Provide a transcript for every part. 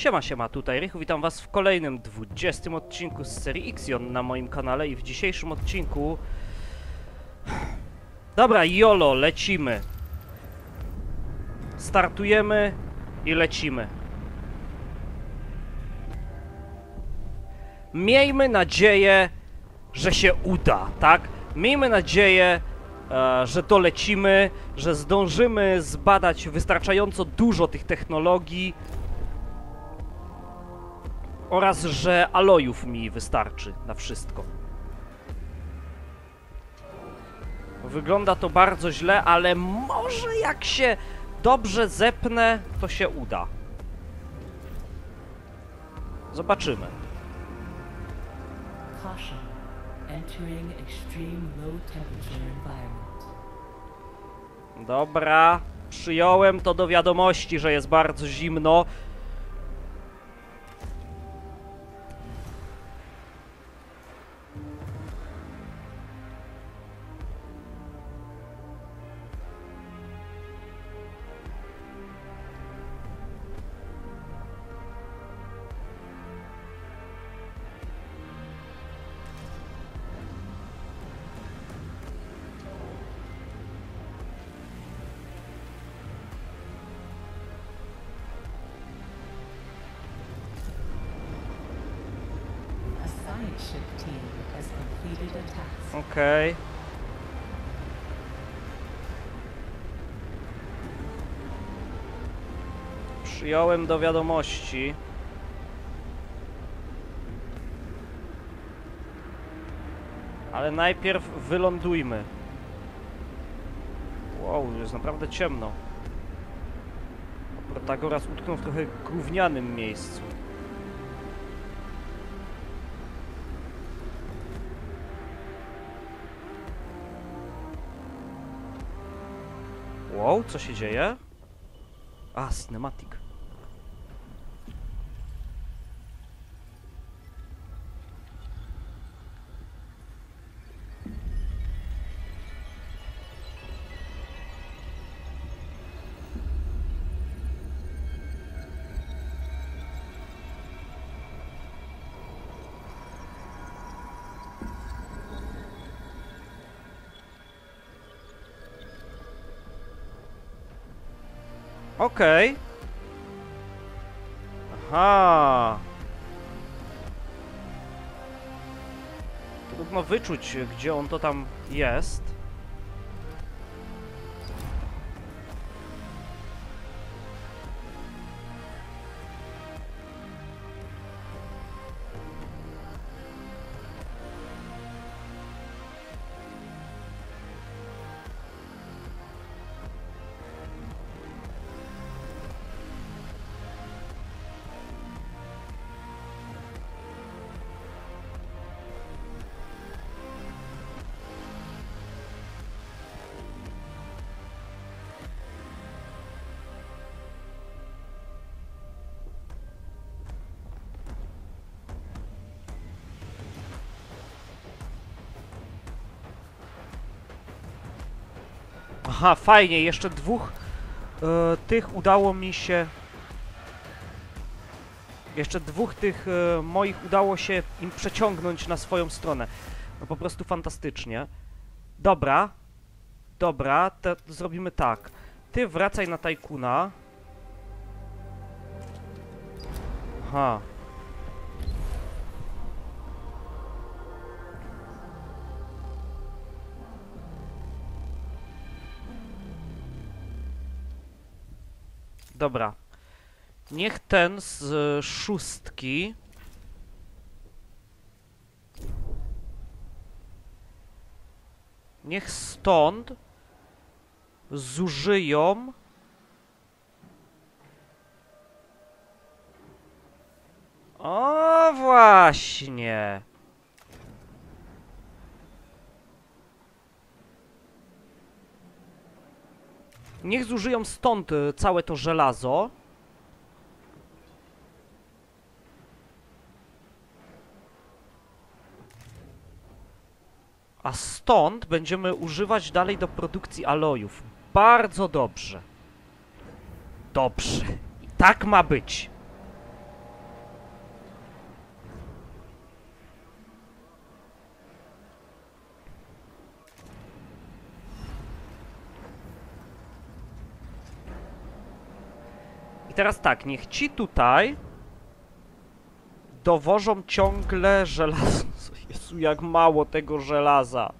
Siema, siema, tutaj Rychu, witam was w kolejnym 20 odcinku z serii Ixion na moim kanale i w dzisiejszym odcinku... Dobra, YOLO, lecimy. Startujemy i lecimy. Miejmy nadzieję, że się uda, tak? Miejmy nadzieję, e, że dolecimy, że zdążymy zbadać wystarczająco dużo tych technologii, oraz że alojów mi wystarczy na wszystko. Wygląda to bardzo źle, ale może jak się dobrze zepnę, to się uda. Zobaczymy. Caution. Entering extreme low temperature environment. Dobra, przyjąłem to do wiadomości, że jest bardzo zimno. Przyjąłem do wiadomości. Ale najpierw wylądujmy. Wow, jest naprawdę ciemno. Protagoras utknął w trochę gównianym miejscu. Wow, co się dzieje? A, cinematic. Okej. Aha. Trudno wyczuć, gdzie on to tam jest. Aha, fajnie, jeszcze dwóch e, tych udało mi się... Jeszcze dwóch tych e, moich udało się im przeciągnąć na swoją stronę. No po prostu fantastycznie. Dobra. Dobra, to zrobimy tak. Ty wracaj na Tajkuna. Aha. Dobra. Niech ten z szóstki. Niech stąd zużyją. O właśnie. Niech zużyją stąd e, całe to żelazo. A stąd będziemy używać dalej do produkcji alojów. Bardzo dobrze. Dobrze. I tak ma być. I teraz tak, niech ci tutaj dowożą ciągle żelazo. Jezu, jak mało tego żelaza.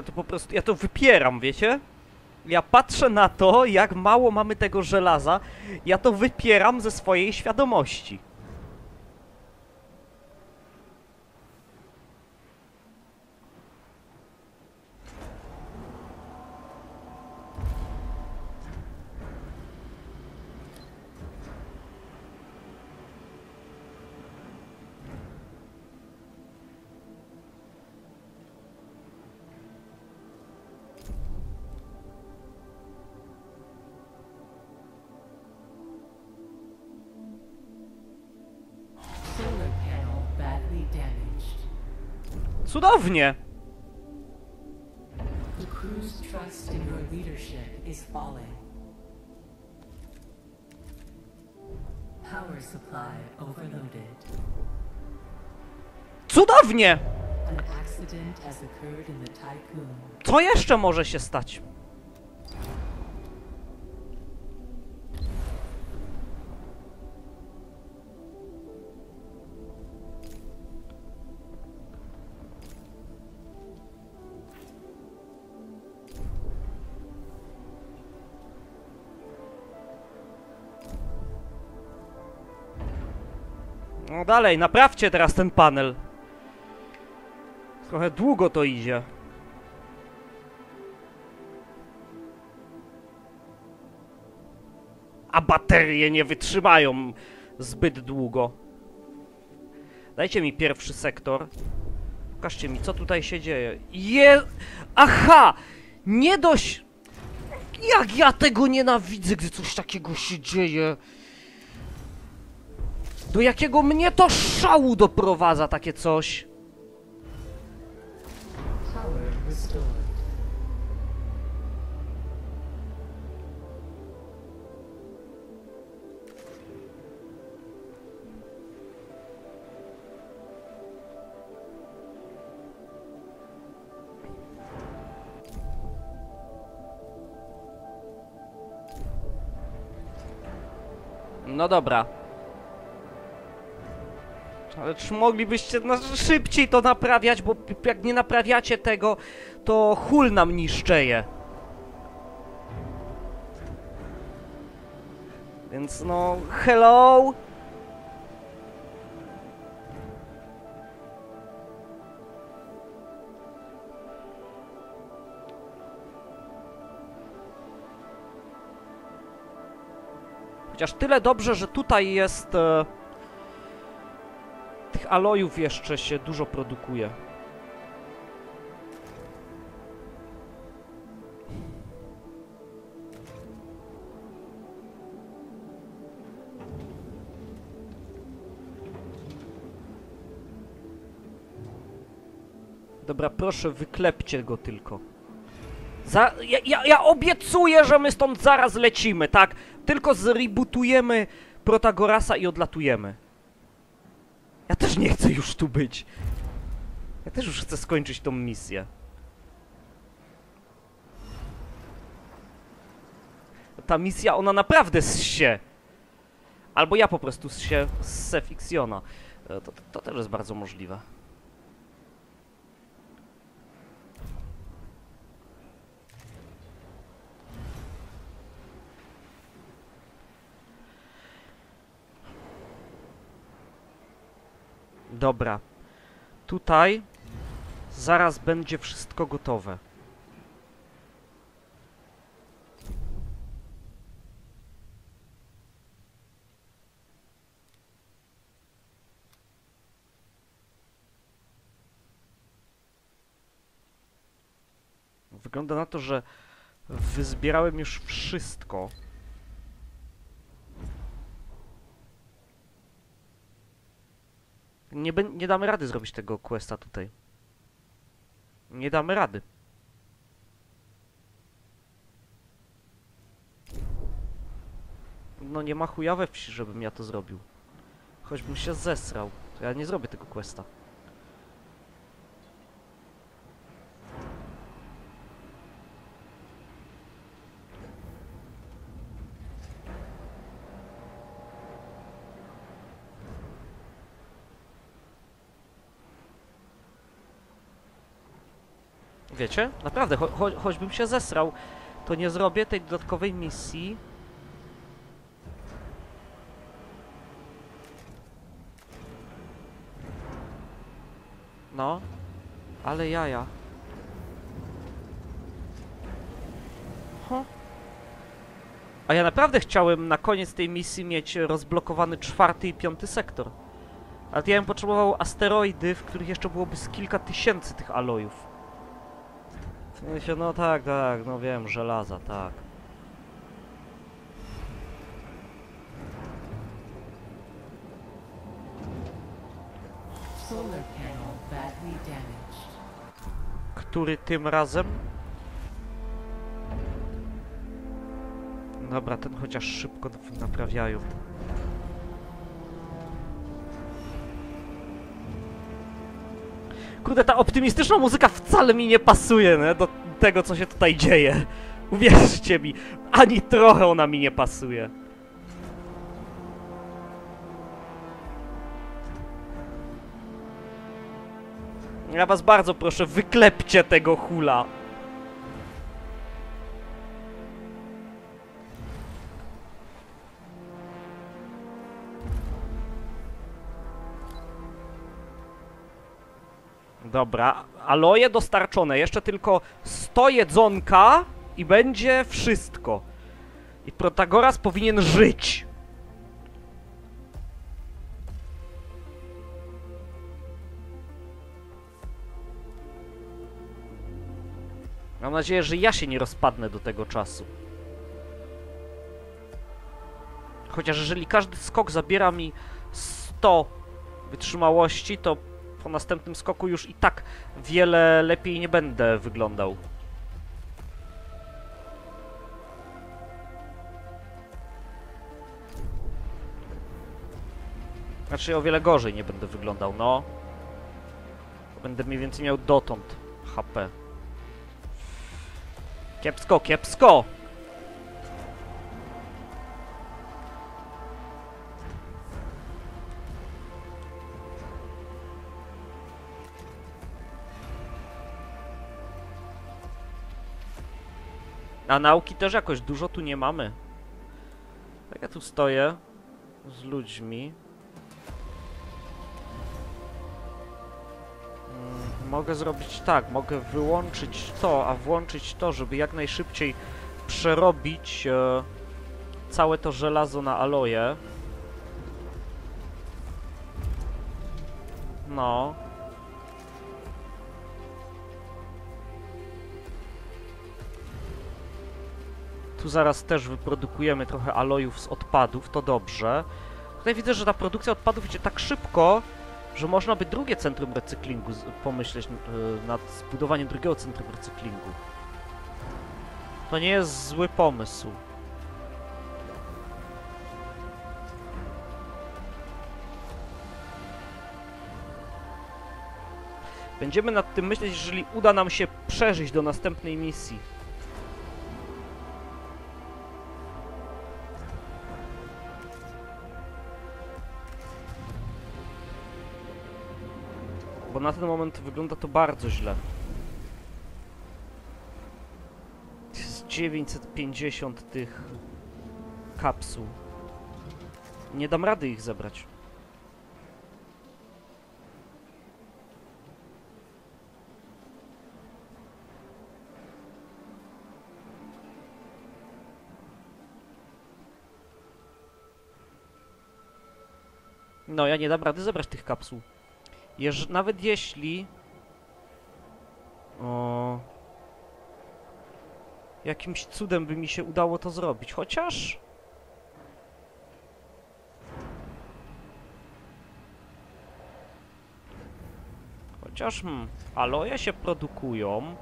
No, to po prostu, ja to wypieram, wiecie? Ja patrzę na to, jak mało mamy tego żelaza, ja to wypieram ze swojej świadomości. Cudownie! The crew's trust in your leadership is falling. Power supply overloaded. Cudownie! Co jeszcze może się stać? No dalej, naprawcie teraz ten panel. Trochę długo to idzie. A baterie nie wytrzymają zbyt długo. Dajcie mi pierwszy sektor. Pokażcie mi, co tutaj się dzieje. Je... Aha! Nie dość... Jak ja tego nienawidzę, gdy coś takiego się dzieje. Do jakiego mnie to szału doprowadza takie coś. No dobra. Ale czy moglibyście szybciej to naprawiać, bo jak nie naprawiacie tego, to hul nam niszczeje. Więc no, hello? Chociaż tyle dobrze, że tutaj jest... E, tych alojów jeszcze się dużo produkuje. Dobra, proszę, wyklepcie go tylko. Za, ja, ja, ja obiecuję, że my stąd zaraz lecimy, tak? Tylko zrebootujemy Protagorasa i odlatujemy. Ja też nie chcę już tu być. Ja też już chcę skończyć tą misję. Ta misja, ona naprawdę zsie. Albo ja po prostu zsie z Sefixiona. E, To, to, to też jest bardzo możliwe. Dobra. Tutaj Zaraz będzie wszystko gotowe. Wygląda na to, że wyzbierałem już wszystko. Nie, nie damy rady zrobić tego questa tutaj. Nie damy rady. No nie ma chuja we wsi, żebym ja to zrobił. Choćbym się zesrał, to ja nie zrobię tego questa. Wiecie? Naprawdę, cho cho choćbym się zesrał, to nie zrobię tej dodatkowej misji. No, ale jaja. A ja naprawdę chciałem na koniec tej misji mieć rozblokowany czwarty i piąty sektor. Ale ja bym potrzebował asteroidy, w których jeszcze byłoby z kilka tysięcy tych alojów. W sensie, no tak, tak, no wiem, żelaza, tak. Który tym razem? Dobra, ten chociaż szybko naprawiają. Kurde, ta optymistyczna muzyka wcale mi nie pasuje, nie? Do tego, co się tutaj dzieje. Uwierzcie mi, ani trochę ona mi nie pasuje. Ja was bardzo proszę, wyklepcie tego hula. Dobra, aloje dostarczone. Jeszcze tylko 100 jedzonka i będzie wszystko. I Protagoras powinien żyć. Mam nadzieję, że ja się nie rozpadnę do tego czasu. Chociaż jeżeli każdy skok zabiera mi 100 wytrzymałości, to po następnym skoku już i tak wiele lepiej nie będę wyglądał. Znaczy o wiele gorzej nie będę wyglądał, no. Będę mniej więcej miał dotąd HP. Kiepsko, kiepsko! A nauki też jakoś dużo tu nie mamy. Tak ja tu stoję z ludźmi. Mm, Mogę zrobić tak, mogę wyłączyć to, a włączyć to, żeby jak najszybciej przerobić e, całe to żelazo na aloje. No. Tu zaraz też wyprodukujemy trochę alojów z odpadów, to dobrze. Tutaj widzę, że ta produkcja odpadów idzie tak szybko, że można by drugie centrum recyklingu pomyśleć e, nad zbudowaniem drugiego centrum recyklingu. To nie jest zły pomysł. Będziemy nad tym myśleć, jeżeli uda nam się przeżyć do następnej misji. na ten moment wygląda to bardzo źle. Jest 950 tych kapsuł. Nie dam rady ich zebrać. No, ja nie dam rady zebrać tych kapsuł. Jeż, nawet jeśli... O... Jakimś cudem by mi się udało to zrobić, chociaż... Chociaż, hmm, aloje się produkują.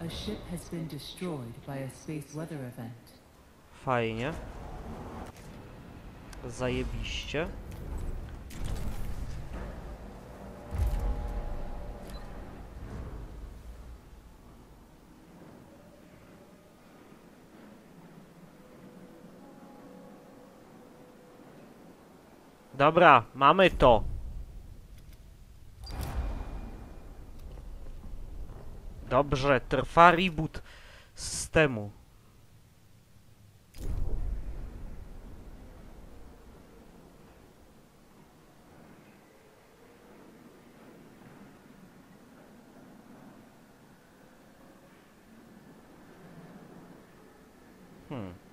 A ship has been destroyed by a space weather event. Fajnie. Zajebiście. Dobra, mamy to. Dobrze, trwa reboot systemu. Hmm.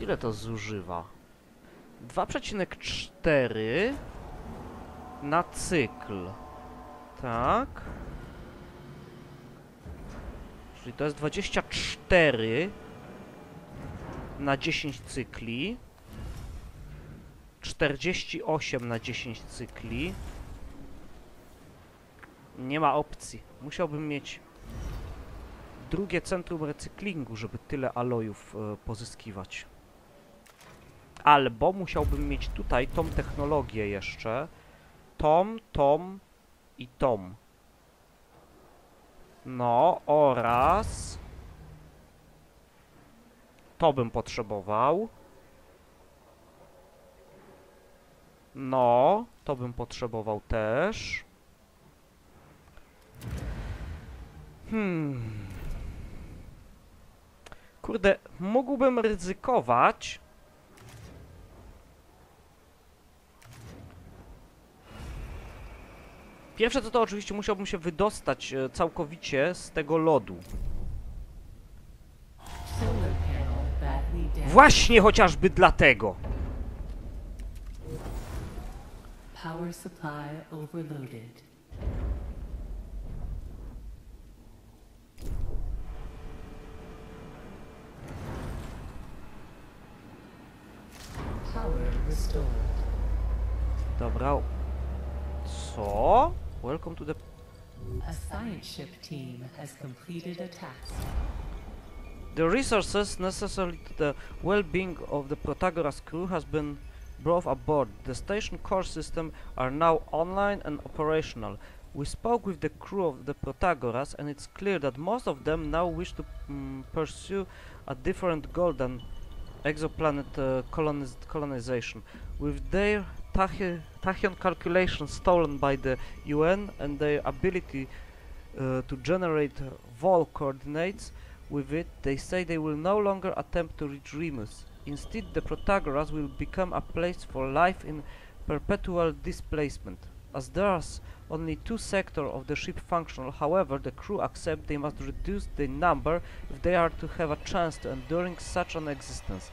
Ile to zużywa? 2,4 na cykl. Tak. Czyli to jest 24 na 10 cykli. 48 na 10 cykli. Nie ma opcji. Musiałbym mieć drugie centrum recyklingu, żeby tyle alojów e, pozyskiwać. Albo musiałbym mieć tutaj tą technologię jeszcze. Tom, tom i tom. No, oraz... To bym potrzebował. No, to bym potrzebował też. Hmm. Kurde, mógłbym ryzykować. Pierwsze co to oczywiście musiałbym się wydostać e, całkowicie z tego lodu. Właśnie chociażby dlatego. Power supply overloaded. Welcome to the... A science ship team has completed a task. The resources necessary to the well-being of the Protagoras crew has been brought aboard. The station core system are now online and operational. We spoke with the crew of the Protagoras and it's clear that most of them now wish to mm, pursue a different goal than exoplanet uh, coloniz colonization. With their tachy tachyon calculations stolen by the UN and their ability uh, to generate vol coordinates with it, they say they will no longer attempt to reach Remus. Instead, the Protagoras will become a place for life in perpetual displacement. As there's only two sectors of the ship functional, however, the crew accept they must reduce the number if they are to have a chance to enduring such an existence.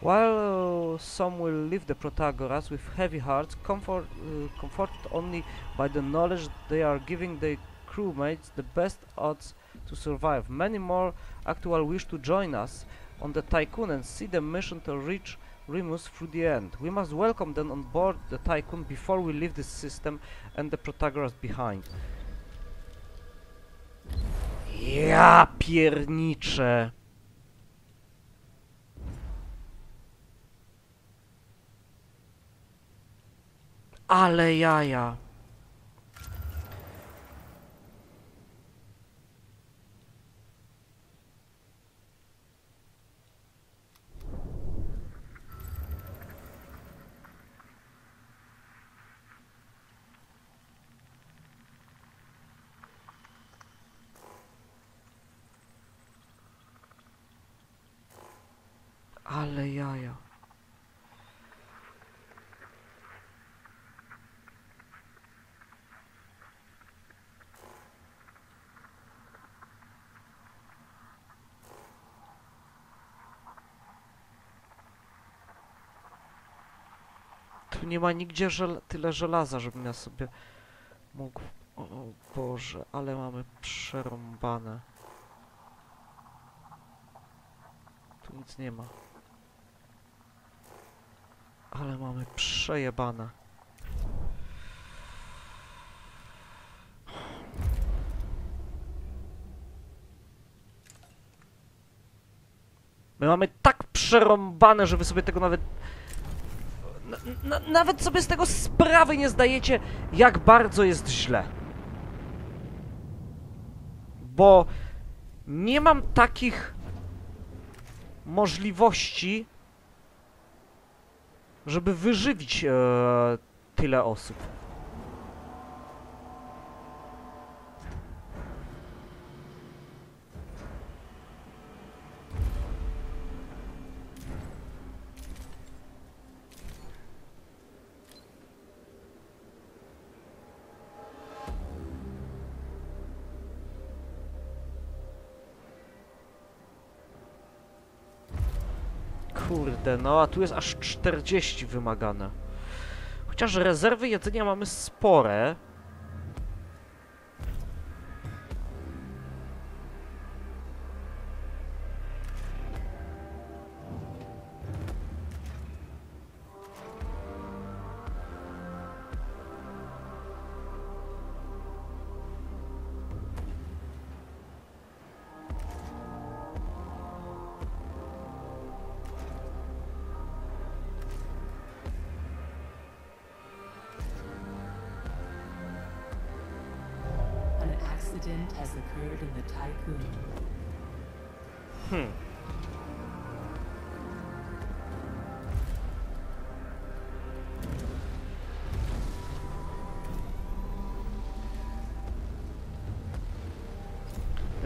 While uh, some will leave the Protagoras with heavy hearts, comfort, uh, comforted only by the knowledge they are giving their crewmates the best odds to survive. Many more actual wish to join us on the Tycoon and see the mission to reach Remus through the end. We must welcome them on board the Tycoon before we leave this system and the Protagoras behind. Ja pierniczę. Ale jaja. Ale jaja. Tu nie ma nigdzie żel tyle żelaza, żebym ja sobie mógł... O, Boże, ale mamy przerąbane. Tu nic nie ma. Ale mamy przejebane. My mamy tak przerąbane, że wy sobie tego nawet... Na, na, nawet sobie z tego sprawy nie zdajecie, jak bardzo jest źle. Bo nie mam takich możliwości, żeby wyżywić e, tyle osób. Kurde, no a tu jest aż 40 wymagane. Chociaż rezerwy jedzenia mamy spore.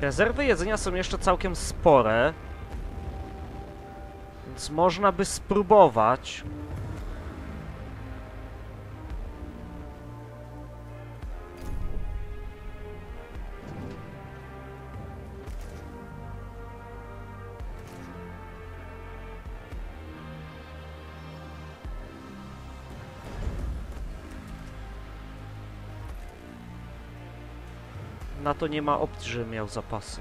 Rezerwy jedzenia są jeszcze całkiem spore. Więc można by spróbować. To nie ma opcji, że miał zapasy.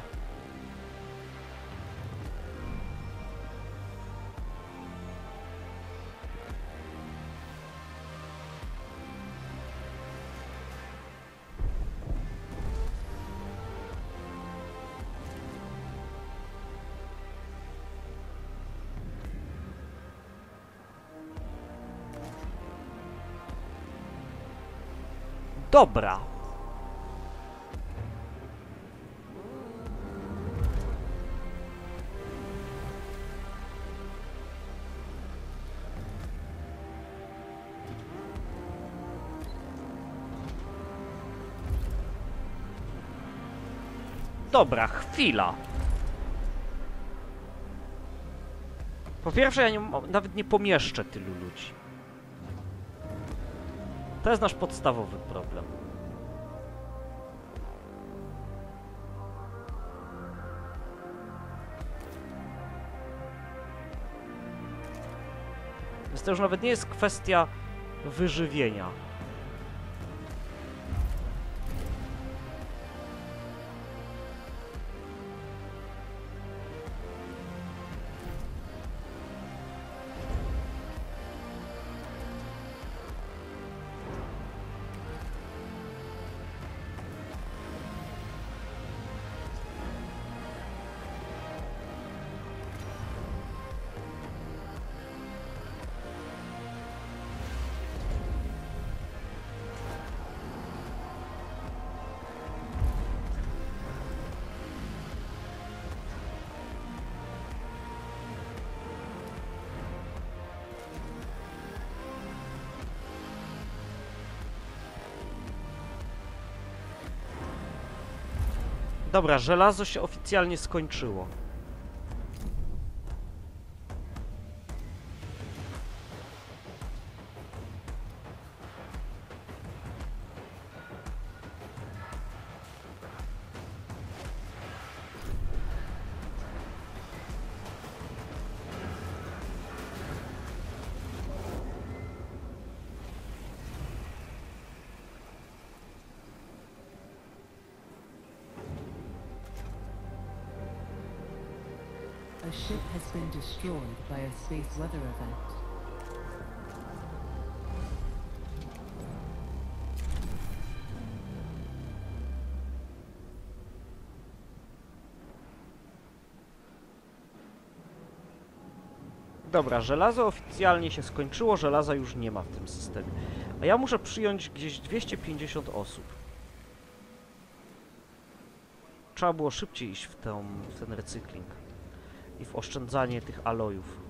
Dobra. Dobra, chwila. Po pierwsze, ja nie, nawet nie pomieszczę tylu ludzi. To jest nasz podstawowy problem. Więc to już nawet nie jest kwestia wyżywienia. Dobra, żelazo się oficjalnie skończyło. Destroyed by a space weather event. Dobra, żelazo oficjalnie się skończyło, żelaza już nie ma w tym systemie. A ja muszę przyjąć gdzieś 250 osób. Trzeba było szybciej iść w, tę, w ten recykling i w oszczędzanie tych alojów.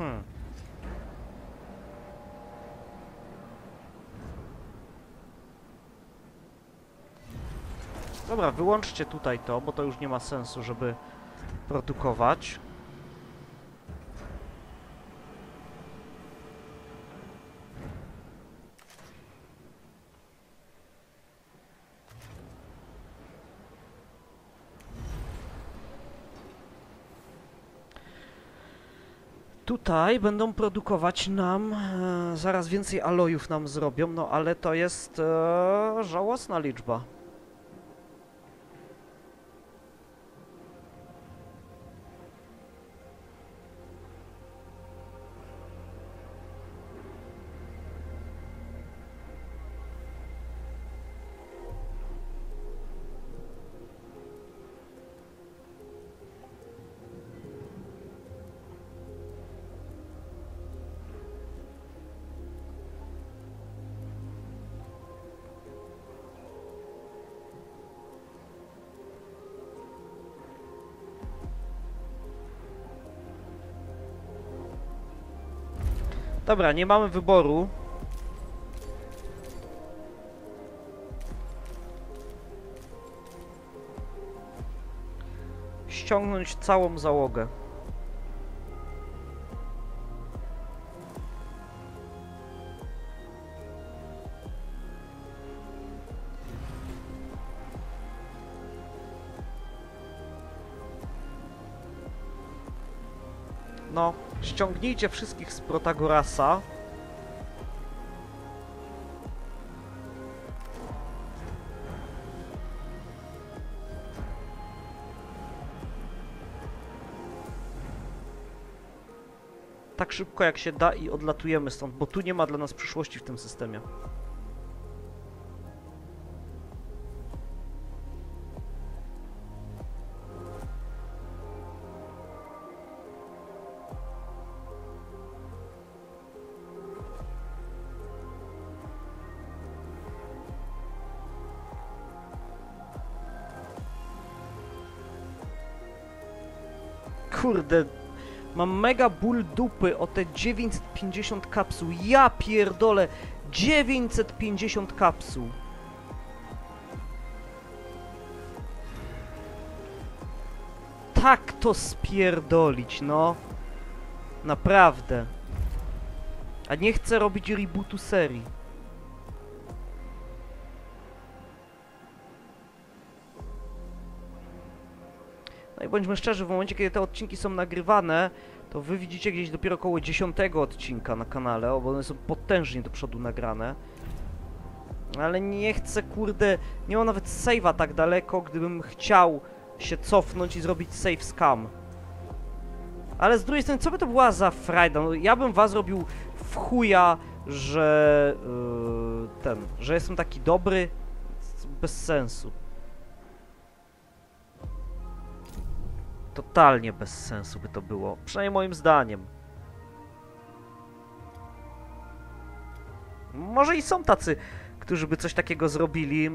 Hmm. Dobra, wyłączcie tutaj to, bo to już nie ma sensu, żeby produkować. Tutaj będą produkować nam, e, zaraz więcej alojów nam zrobią, no ale to jest e, żałosna liczba. Dobra, nie mamy wyboru. Ściągnąć całą załogę. Ściągnijcie wszystkich z Protagorasa. Tak szybko jak się da i odlatujemy stąd, bo tu nie ma dla nas przyszłości w tym systemie. Kurde, mam mega ból dupy o te 950 kapsuł. Ja pierdolę, 950 kapsuł. Tak to spierdolić, no. Naprawdę. A nie chcę robić rebootu serii. Bądźmy szczerzy, w momencie kiedy te odcinki są nagrywane, to wy widzicie gdzieś dopiero około 10 odcinka na kanale, bo one są potężnie do przodu nagrane. Ale nie chcę, kurde, nie mam nawet save'a tak daleko, gdybym chciał się cofnąć i zrobić save scam. Ale z drugiej strony, co by to była za frajda? No, ja bym was robił w chuja, że yy, ten, że jestem taki dobry, bez sensu. Totalnie bez sensu by to było, przynajmniej moim zdaniem. Może i są tacy, którzy by coś takiego zrobili.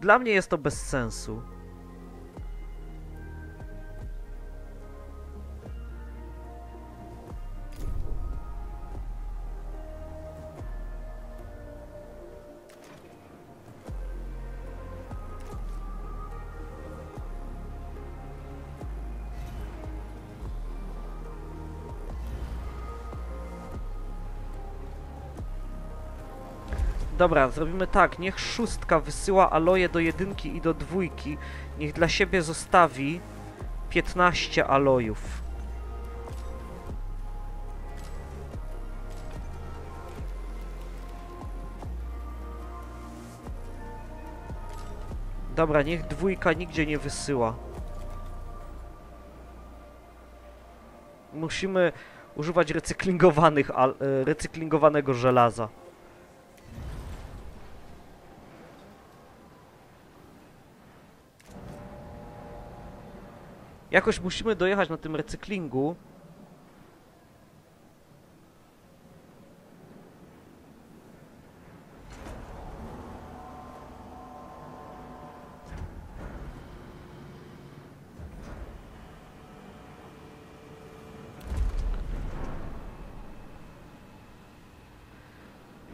Dla mnie jest to bez sensu. Dobra, zrobimy tak. Niech szóstka wysyła aloje do jedynki i do dwójki. Niech dla siebie zostawi 15 alojów. Dobra, niech dwójka nigdzie nie wysyła. Musimy używać recyklingowanych, e, recyklingowanego żelaza. Jakoś musimy dojechać na tym recyklingu.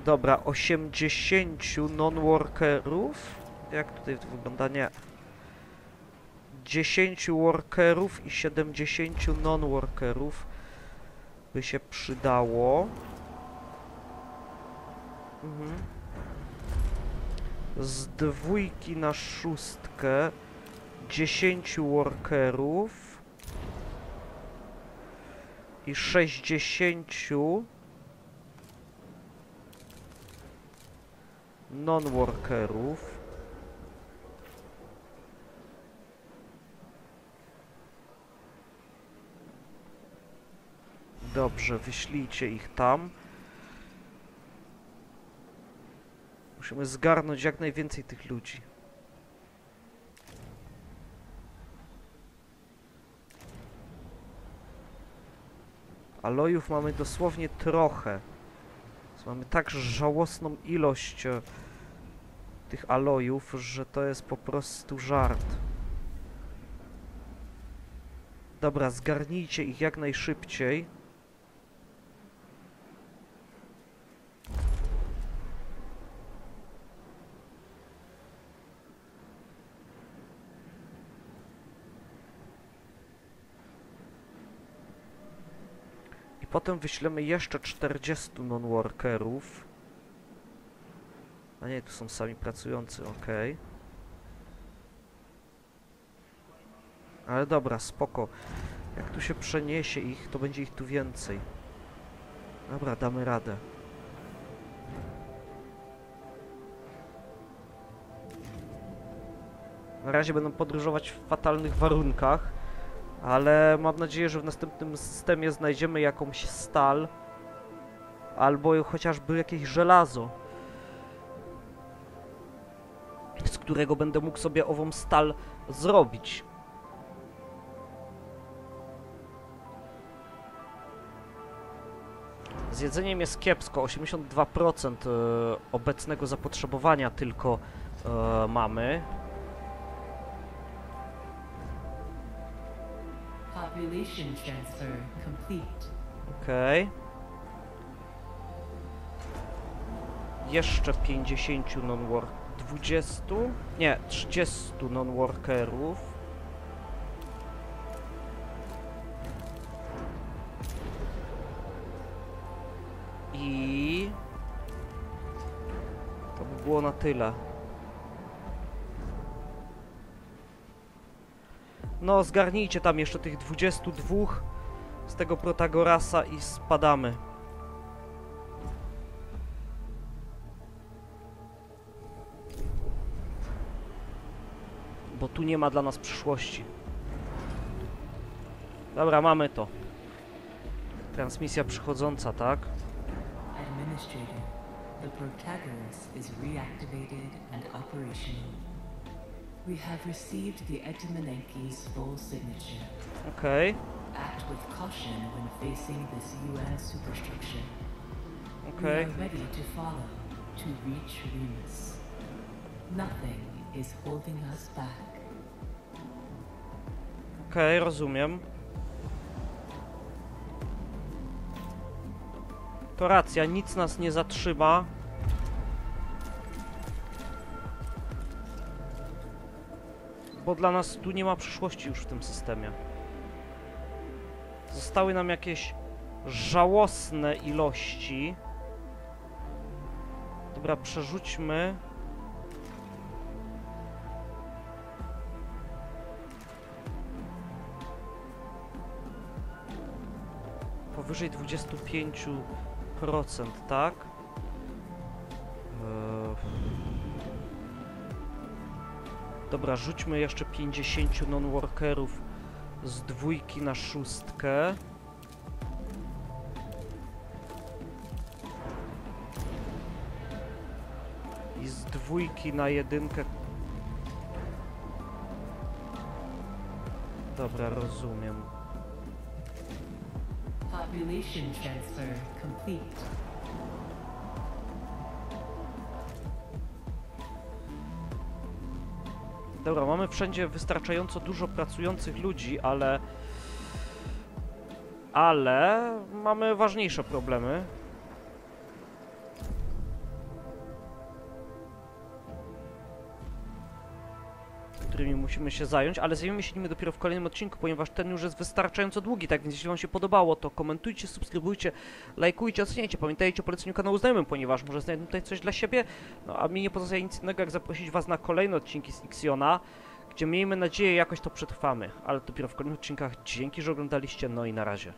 Dobra, 80 non-workerów. Jak tutaj wygląda? Nie. 10 workerów i 70 non-workerów by się przydało. Mhm. Z dwójki na szóstkę 10 workerów i 60 non-workerów. Dobrze, wyślijcie ich tam. Musimy zgarnąć jak najwięcej tych ludzi. Alojów mamy dosłownie trochę. Mamy tak żałosną ilość e, tych alojów, że to jest po prostu żart. Dobra, zgarnijcie ich jak najszybciej. I potem wyślemy jeszcze 40 non-workerów. A nie, tu są sami pracujący, okej. Ale dobra, spoko. Jak tu się przeniesie ich, to będzie ich tu więcej. Dobra, damy radę. Na razie będą podróżować w fatalnych warunkach, ale mam nadzieję, że w następnym systemie znajdziemy jakąś stal albo chociażby jakieś żelazo, z którego będę mógł sobie ową stal zrobić. Z jedzeniem jest kiepsko, 82% e, obecnego zapotrzebowania tylko e, mamy. Population transfer complete. Okej. Jeszcze 50 non-work... 20? Nie, 30 non-workerów. I... To by było na tyle. No, zgarnijcie tam jeszcze tych 22 z tego Protagorasa i spadamy. Bo tu nie ma dla nas przyszłości. Dobra, mamy to. Transmisja przychodząca, tak? Administrator, the protagonist is reactivated and operational. We have received the Etimanenki's full signature. Okej, Act with caution when facing this UN superstructure. We okej. are ready to follow to reach Remus. Nothing is holding us back. Okej, rozumiem. To racja, nic nas nie zatrzyma. Bo dla nas tu nie ma przyszłości już w tym systemie. Zostały nam jakieś żałosne ilości. Dobra, przerzućmy. Powyżej 25%, tak? Eee, Dobra, rzućmy jeszcze 50 non-workerów z dwójki na szóstkę. I z dwójki na jedynkę. Dobra, rozumiem. Population transfer complete. Dobra, mamy wszędzie wystarczająco dużo pracujących ludzi, ale... Ale mamy ważniejsze problemy. Musimy się zająć, ale zajmiemy się nimi dopiero w kolejnym odcinku, ponieważ ten już jest wystarczająco długi, tak więc jeśli wam się podobało, to komentujcie, subskrybujcie, lajkujcie, oceniajcie, pamiętajcie o poleceniu kanału znajomym, ponieważ może znajdą tutaj coś dla siebie, no a mi nie pozostaje nic innego, jak zaprosić was na kolejne odcinki z Ixiona, gdzie miejmy nadzieję jakoś to przetrwamy, ale dopiero w kolejnych odcinkach. Dzięki, że oglądaliście, no i na razie.